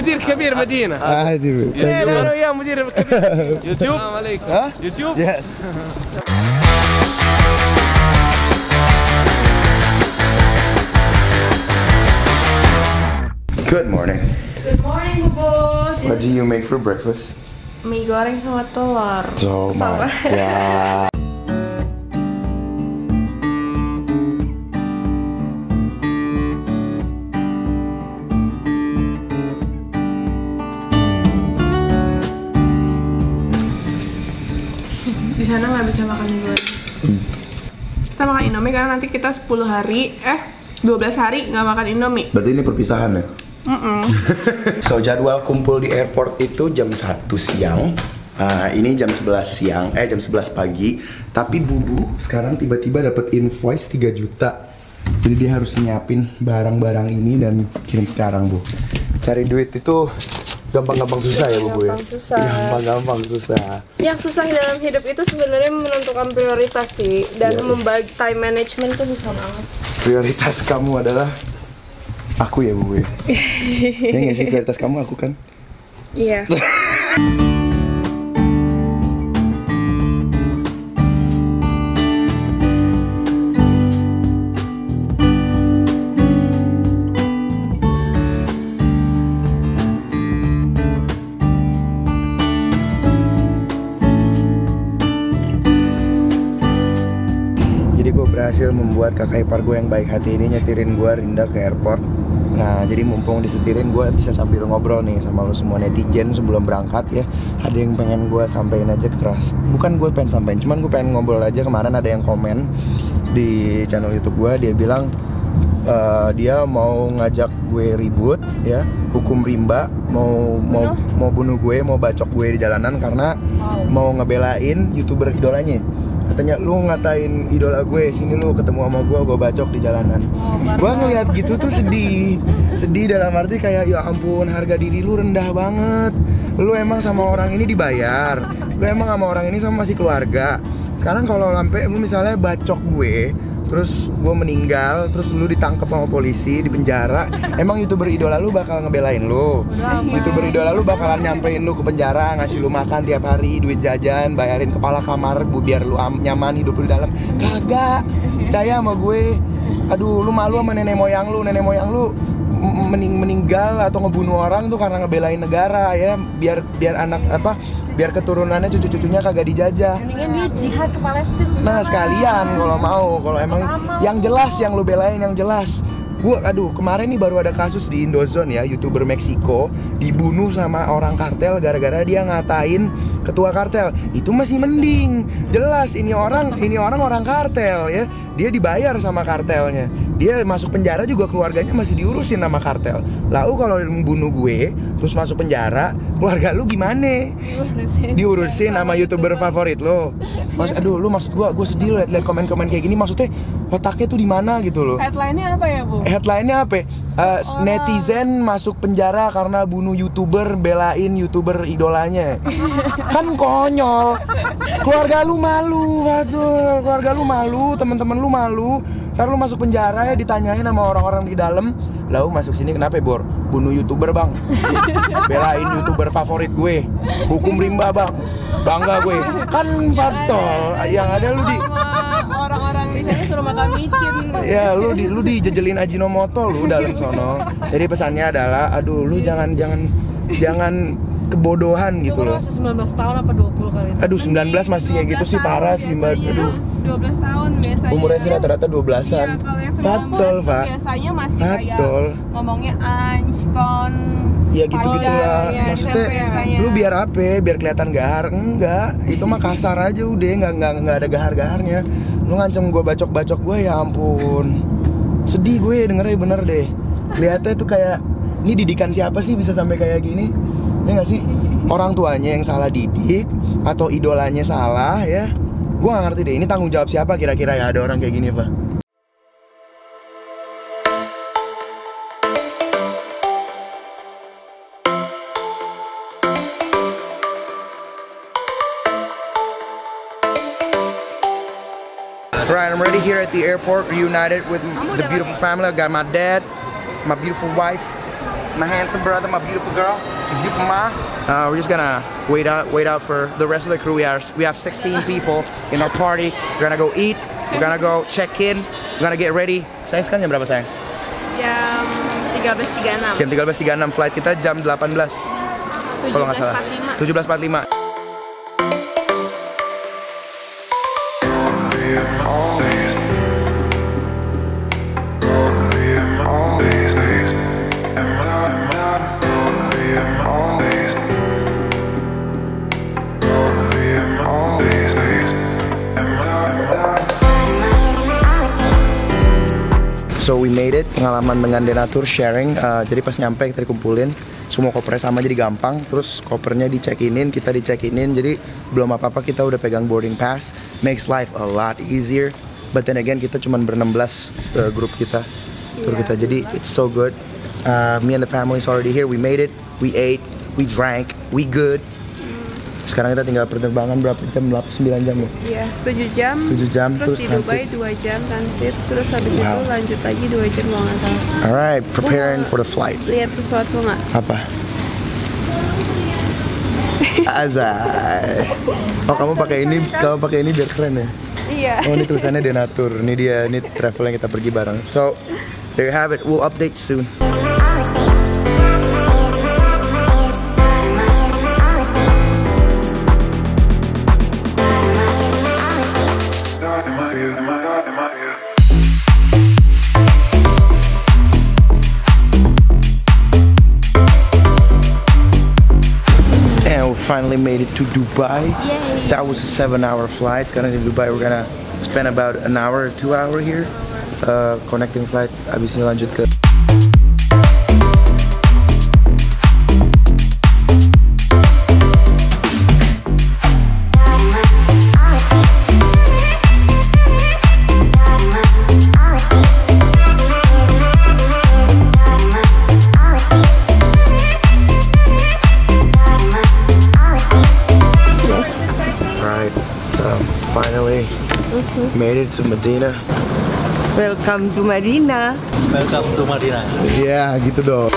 مدير كبير مدينه عادي ليه انا وياه مدير كبير يوتيوب السلام عليكم ها يوتيوب Yes. Good morning. Good morning, Bu. What do you make for breakfast? Mie goreng sama telur. Oh Sama. my god. sana nggak bisa makan mie goreng. Kita makan Indomie karena nanti kita 10 hari, eh 12 hari nggak makan Indomie. Berarti ini perpisahan ya? Mm-mm. So jadwal kumpul di airport itu jam 1 siang. Ah, ini jam 11 siang, eh jam 11 pagi. Tapi Bubu sekarang tiba-tiba dapat invoice 3 juta. Jadi dia harus nyiapin barang-barang ini dan kirim sekarang, Bu. Cari duit itu gampang-gampang susah ya, Bu ya. Gampang susah. Gampang-gampang susah. Yang susah dalam hidup itu sebenarnya menentukan prioritas sih dan Iya. membagi time management tuh susah banget. Prioritas kamu adalah aku ya, Bu ya. ya nggak sih prioritas kamu aku kan? Iya. berhasil membuat kakak ipar gue yang baik hati ini nyetirin gue Rinda ke airport. Nah, jadi mumpung disetirin gue bisa sambil ngobrol nih sama lo semua netizen sebelum berangkat ya. Ada yang pengen gue sampein aja keras. Bukan gue pengen sampein, cuman gue pengen ngobrol aja. Kemarin ada yang komen di channel YouTube gue, dia bilang eh, dia mau ngajak gue ribut ya, hukum rimba, mau mau mau bunuh gue, mau bacok gue di jalanan karena mau ngebelain youtuber idolanya katanya lu ngatain idola gue sini lu ketemu sama gue gue bacok di jalanan. Gue ngeliat gitu tuh sedih. Sedih dalam arti kayak ya ampun harga diri lu rendah banget. Lu emang sama orang ini dibayar. Lu emang sama orang ini sama masih keluarga. Sekarang kalau sampai lu misalnya bacok gue terus gue meninggal terus lu ditangkap sama polisi di penjara. Emang youtuber idola lu bakal ngebelain lu? Youtuber idola lu bakalan nyampein lu ke penjara ngasih lu makan tiap hari duit jajan bayarin kepala kamar bu biar lu am- nyaman hidup lu di dalam. Kagak. Percaya sama gue. Aduh lu malu sama nenek moyang lu nenek moyang lu mening meninggal atau ngebunuh orang tuh karena ngebelain negara ya. Biar biar anak apa biar keturunannya cucu-cucunya kagak dijajah. Mendingan dia jihad ke Palestina. Nah sekalian kalau mau, kalau emang yang jelas yang lu belain yang jelas. Gua aduh kemarin nih baru ada kasus di Indozone ya youtuber Meksiko dibunuh sama orang kartel gara-gara dia ngatain ketua kartel. Itu masih mending. Jelas ini orang ini orang orang kartel ya. Dia dibayar sama kartelnya dia masuk penjara juga keluarganya masih diurusin sama kartel lalu kalau membunuh gue terus masuk penjara keluarga lu gimana diurusin sama youtuber favorit lo mas aduh lu maksud gua gua sedih liat, liat komen-komen kayak gini maksudnya otaknya tuh di mana gitu loh Headline-nya apa ya, Bu? headline-nya apa? Uh, netizen masuk penjara karena bunuh youtuber belain youtuber idolanya. kan konyol. Keluarga lu malu, Fatul. Keluarga lu malu, teman-teman lu malu. Ntar lu masuk penjara ya ditanyain sama orang-orang di dalam. Lalu masuk sini kenapa, Bor? Bunuh youtuber, Bang. belain youtuber favorit gue. Hukum rimba, Bang. Bangga gue. Kan Fatul. Yang ada lu di orang-orang di sana suruh makan micin. ya lu di lu dijejelin Ajinomoto lu dalam sono. Jadi pesannya adalah aduh lu jangan jangan jangan kebodohan gitu loh. Masih 19 tahun apa 20 kali itu? Aduh 19 masih kayak gitu sih parah sih Mbak. Aduh. 12 tahun biasanya. Umurnya sih rata-rata 12-an. Iya, kalau yang 19 Fatul, Pak. biasanya masih Fatul. kayak ngomongnya anj, kon. Ya gitu-gitulah. Iya, Maksudnya lu biar apa? Biar kelihatan gahar? Enggak. Itu mah kasar aja udah, enggak enggak enggak ada gahar-gaharnya. Lu ngancem gua bacok-bacok gue ya ampun. Sedih gue dengernya bener deh. Lihatnya tuh kayak ini didikan siapa sih bisa sampai kayak gini? Ya nggak sih? Orang tuanya yang salah didik atau idolanya salah ya? Gue gak ngerti deh. Ini tanggung jawab siapa kira-kira ya ada orang kayak gini, Pak? Right, I'm ready here at the airport, reunited with the beautiful family. I got my dad, my beautiful wife, my handsome brother, my beautiful girl, my beautiful ma. Uh, we're just gonna wait out, wait out for the rest of the crew. We are, we have 16 people in our party. We're gonna go eat. We're gonna go check in. We're gonna get ready. Sayang sekarang jam berapa sayang? Jam 13.36 Jam 13.36 flight kita jam 18 kalau nggak salah. 17.45. So we made it pengalaman dengan Denatur sharing. Uh, jadi pas nyampe kita dikumpulin semua kopernya sama jadi gampang. Terus kopernya dicekinin, kita dicekinin. Jadi belum apa-apa kita udah pegang boarding pass. Makes life a lot easier. But then again kita cuma ber 16 uh, grup kita, tur kita. Jadi it's so good. Uh, me and the family is already here. We made it. We ate. We drank. We good. Sekarang kita tinggal penerbangan berapa jam? 8, 9 jam ya? Iya, 7 jam. 7 jam, Terus, terus di transit. Dubai 2 jam transit. Terus habis Wow. itu lanjut lagi 2 jam kalau nggak salah. Alright, preparing for the flight. Lihat sesuatu nggak? Apa? Azai. Oh kamu pakai ini, kamu pakai ini biar keren ya. Iya. Oh ini tulisannya Denatur. Ini dia, ini travel yang kita pergi bareng. So there you have it. We'll update soon. Finally made it to Dubai. That was a seven-hour flight. Sekarang di Dubai we're gonna spend about an hour or two hour here. Uh, connecting flight. Abis ini lanjut ke made it to Medina. Welcome to Madinah. Welcome to Madinah. Iya, gitu dong.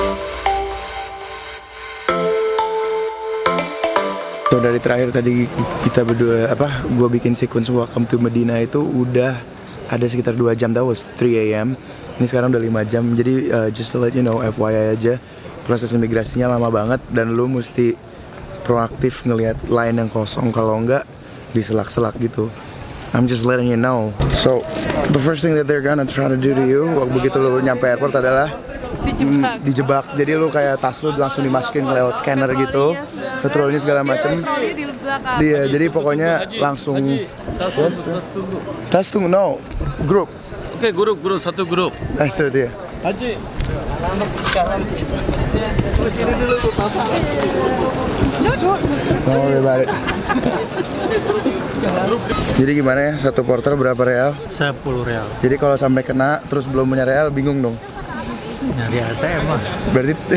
So dari terakhir tadi kita berdua apa gua bikin sequence Welcome to Medina itu udah ada sekitar 2 jam that was 3 a.m. Ini sekarang udah 5 jam. Jadi uh, just to let you know FYI aja proses imigrasinya lama banget dan lu mesti proaktif ngelihat line yang kosong kalau enggak diselak-selak gitu. I'm just letting you know. So, the first thing that they're gonna try to do to you waktu begitu lu nyampe airport adalah dijebak. dijebak. Jadi lu kayak tas lu langsung dimasukin ke lewat scanner gitu. Petrolnya segala macem. Di belakang. Iya, jadi pokoknya langsung Tas tunggu. tas tunggu no grup. Oke, grup, grup, satu grup. Nah, itu dia. Haji. Don't worry about it. Jadi gimana ya satu porter berapa real? 10 real. Jadi kalau sampai kena terus belum punya real bingung dong. Nyari ATM mah. Berarti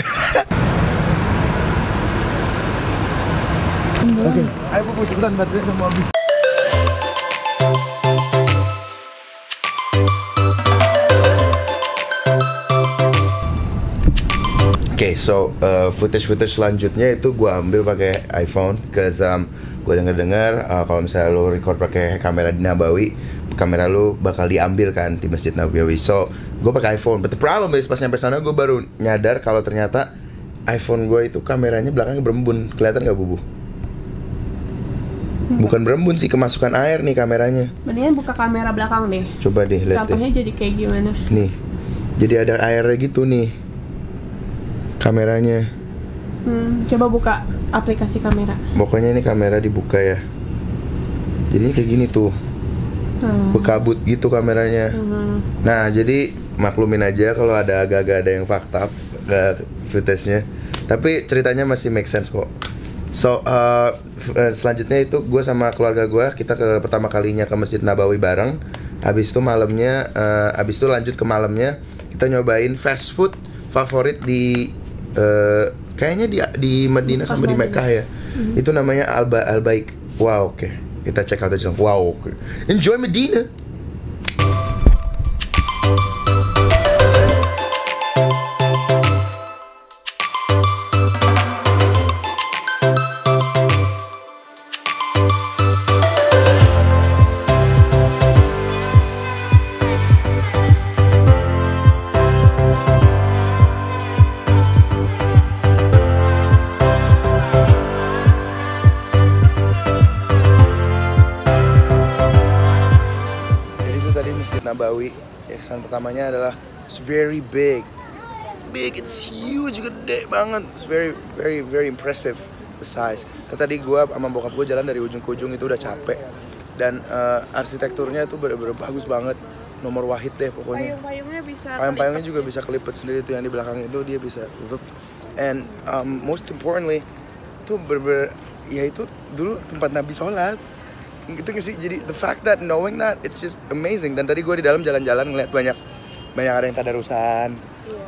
Oke, ayo Bu, cepetan baterai mau habis. Oke, so uh, footage-footage selanjutnya itu gua ambil pakai iPhone, cause um, gue denger-dengar uh, kalau misalnya lo record pakai kamera di Nabawi, kamera lu bakal diambil kan di Masjid Nabawi. So, gue pakai iPhone. But the problem is pas nyampe sana gue baru nyadar kalau ternyata iPhone gue itu kameranya belakangnya berembun. Kelihatan nggak bubu? Bukan berembun sih, kemasukan air nih kameranya. Mendingan buka kamera belakang deh. Coba deh, lihat deh. Contohnya jadi kayak gimana? Nih, jadi ada airnya gitu nih kameranya. Hmm, coba buka aplikasi kamera. Pokoknya ini kamera dibuka ya. Jadi kayak gini tuh, Hmm. bekabut gitu kameranya. Hmm. Nah, jadi maklumin aja kalau ada agak-agak ada yang fakta ke footage-nya. Tapi ceritanya masih make sense kok. So, uh, uh, selanjutnya itu gue sama keluarga gue kita ke pertama kalinya ke Masjid Nabawi bareng. Habis itu malamnya, uh, habis itu lanjut ke malamnya kita nyobain fast food favorit di uh, kayaknya di di Madinah sama di Mekah ya. Itu namanya Alba Albaik. Wow, oke. Kita check out aja. Wow, oke. Enjoy Medina. Ya kesan pertamanya adalah it's very big. Big, it's huge, gede banget. It's very very very impressive the size. Dan tadi gua sama bokap gua jalan dari ujung ke ujung itu udah capek. Dan eh, arsitekturnya itu bener-bener bagus banget. Nomor wahid deh pokoknya. Payung-payungnya bisa Payung-payungnya juga bisa kelipet sendiri tuh yang di belakang itu dia bisa. And um, most importantly itu bener ya itu dulu tempat Nabi sholat gitu nggak sih jadi the fact that knowing that it's just amazing dan tadi gue di dalam jalan-jalan ngeliat banyak banyak ada yang tadarusan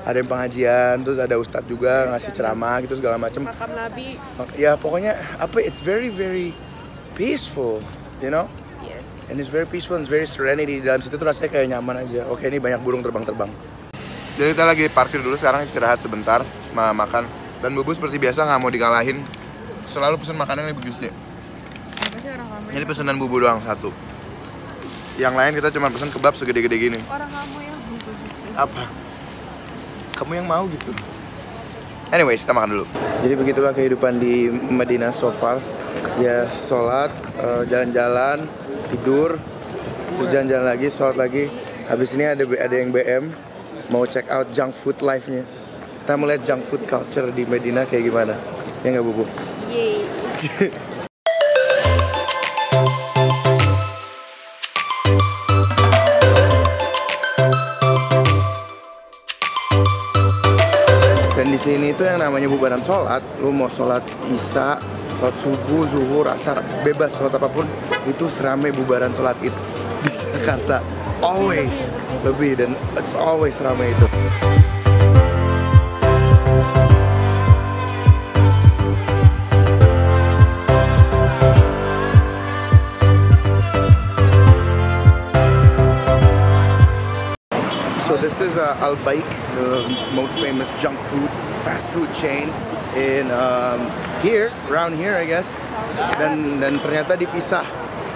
ada yang pengajian terus ada ustadz juga ngasih ceramah gitu segala macem makam Nabi. ya pokoknya apa it's very very peaceful you know Yes. And it's very peaceful and it's very serenity di dalam situ tuh rasanya kayak nyaman aja. Oke ini banyak burung terbang-terbang. Jadi kita lagi parkir dulu sekarang istirahat sebentar, ma makan. Dan bubu seperti biasa nggak mau dikalahin. Selalu pesen makanan yang bagus deh. Ini pesanan bubu doang satu. Yang lain kita cuma pesen kebab segede-gede gini. Orang kamu yang butuh Apa? Kamu yang mau gitu. Anyways, kita makan dulu. Jadi begitulah kehidupan di Medina so far. Ya, sholat, eh, jalan-jalan, tidur, terus jalan-jalan lagi, sholat lagi. Habis ini ada ada yang BM mau check out junk food life-nya. Kita mau lihat junk food culture di Medina kayak gimana. Ya nggak bubu? Yeay. sini itu yang namanya bubaran sholat, lu mau sholat isya, sholat subuh, zuhur, asar, bebas sholat apa pun, itu seramai bubaran sholat id di Jakarta. Always lebih dan it's always ramai itu. So this is uh, Al Baik, the most famous junk food fast food chain in um, here, around here, I guess. Dan dan ternyata dipisah.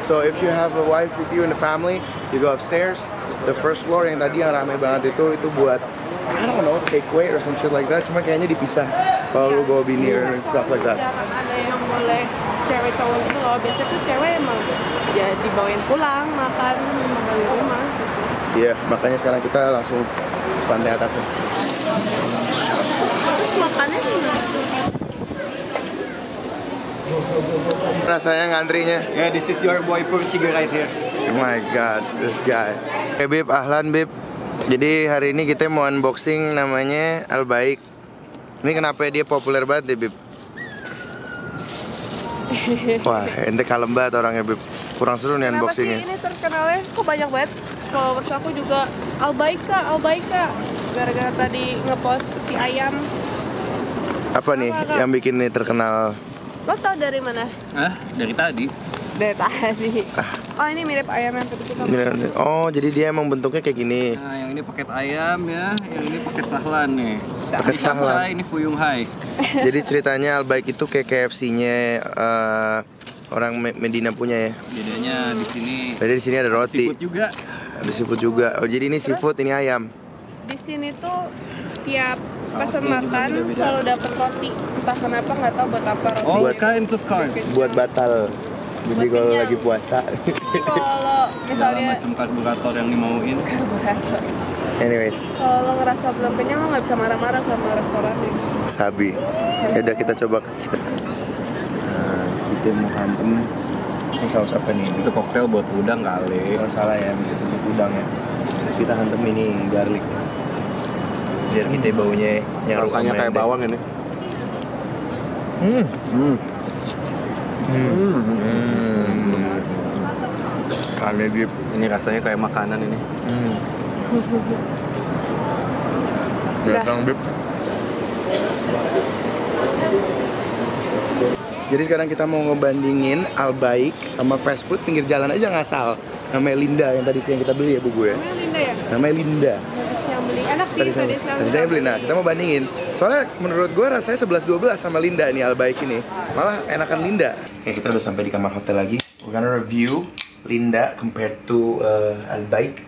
So if you have a wife with you and a family, you go upstairs. The first floor yang tadi yang ramai banget itu itu buat I don't know takeaway or some shit like that. Cuma kayaknya dipisah. Kalau lu bawa bini or stuff like that. Ada yang boleh cewek cowok gitu loh. Biasanya tuh cewek emang ya dibawain pulang makan makan di rumah. Iya, makanya sekarang kita langsung santai atasnya. Terus makannya gimana? Rasanya ngantrinya. Yeah, this is your boy Purchigo right here. Oh my god, this guy. Hey Bib, ahlan Bib. Jadi hari ini kita mau unboxing namanya Al Baik. Ini kenapa dia populer banget deh Bib? Wah, ente kalem banget orangnya Bib. Kurang seru nih unboxingnya. ini terkenalnya kok banyak banget? Followers aku juga Albaika, Albaika. Gara-gara tadi ngepost si ayam. Apa nih Apa, yang bikin ini terkenal? Lo tau dari mana? Hah? Dari tadi? Dari tadi. Oh ini mirip ayam yang tadi kita Ini- Oh, jadi dia emang bentuknya kayak gini. Nah, yang ini paket ayam ya, yang ini paket sahlan nih. Paket ini sahlan. ini fuyung hai. Jadi ceritanya Al Baik itu kayak KFC-nya eh, orang Me- Medina punya ya. Bedanya di sini Jadi di sini ada roti, seafood juga. ada seafood juga. Oh, jadi ini seafood, ini ayam. Di sini tuh setiap pesan makan beda-beda. selalu dapet roti. Entah kenapa nggak tahu buat apa roti. All Buat- kinds of carbs. Buat batal. Jadi kalau lagi puasa. Kalau misalnya macam karburator yang dimauin. karburator. Anyways, Kalau lo ngerasa belum kenyang lo nggak bisa marah-marah sama restorannya. sabi. Ya udah kita coba kita. Kita mau hantem. Ini saus apa nih? Itu koktail buat udang kali. Kalau salah ya, itu udang ya. Kita hantem ini garlic. Biar kita baunya nyaru sama yang deh. ini. Hmm. Hmm. Hmm. Hmm. Kali Ini rasanya kayak makanan ini. Hmm. Datang Bib. Jadi sekarang kita mau ngebandingin Al Baik sama fast food pinggir jalan aja ngasal. Namanya Linda yang tadi siang kita beli ya bu gue. Namanya Linda ya? Namanya Linda. Tadi siang beli. Enak sih Tadi siang, tadi siang. tadi siang beli. Nah kita mau bandingin. Soalnya menurut gue rasanya 11-12 sama Linda nih Al Baik ini. Malah enakan Linda. Oke kita udah sampai di kamar hotel lagi. We're gonna review Linda compared to uh, Al Baik.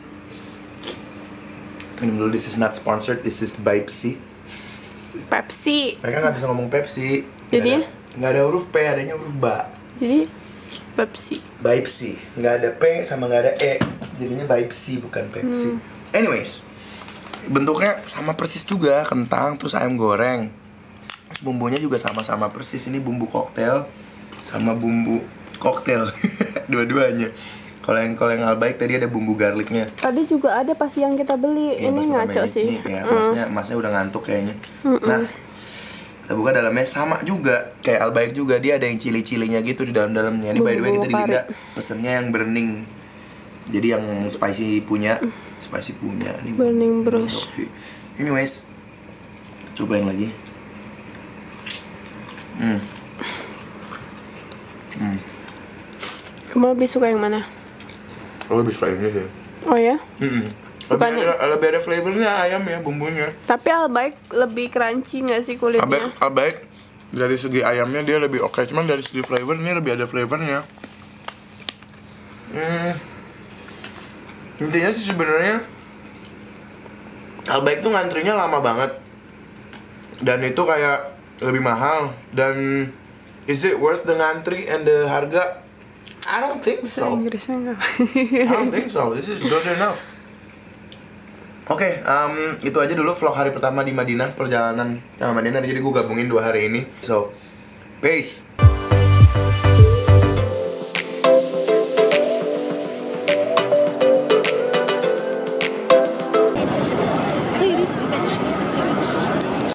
Minum dulu, this is not sponsored, this is Bipsy. Pepsi. Mereka nggak bisa ngomong Pepsi. Jadinya? Nggak ada huruf P, adanya huruf Ba. Jadi Pepsi. Baipsi nggak ada P sama nggak ada E jadinya Baipsi bukan Pepsi anyways bentuknya sama persis juga kentang terus ayam goreng Terus bumbunya juga sama-sama persis ini bumbu koktail sama bumbu koktail dua-duanya kalau yang kalau yang albaik tadi ada bumbu garlicnya Tadi juga ada pas yang kita beli. Iya, ini ngaco sih. Ini kayak Mm. masnya, masnya udah ngantuk kayaknya. Nah, kita buka dalamnya sama juga kayak albaik juga dia ada yang cili-cilinya gitu di dalam-dalamnya. Ini by the way kita di Linda pesennya yang burning. Jadi yang spicy punya, spicy punya. Ini Burning Bros. Anyways, cobain lagi. Hmm. Hmm. Kamu lebih suka yang mana? Kalau lebih suka ini sih. Oh ya? Mm-mm. Lebih ada, lebih ada flavornya ayam ya bumbunya. Tapi albaik lebih crunchy nggak sih kulitnya? Albaik, albaik dari segi ayamnya dia lebih oke, cuman dari segi flavor ini lebih ada flavornya. Hmm. Intinya sih sebenarnya albaik tuh ngantrinya lama banget dan itu kayak lebih mahal dan is it worth the ngantri and the harga? I don't think so. I don't think so. This is good enough. Oke, um, itu aja dulu vlog hari pertama di Madinah perjalanan sama Madinah. Jadi gue gabungin dua hari ini. So, peace.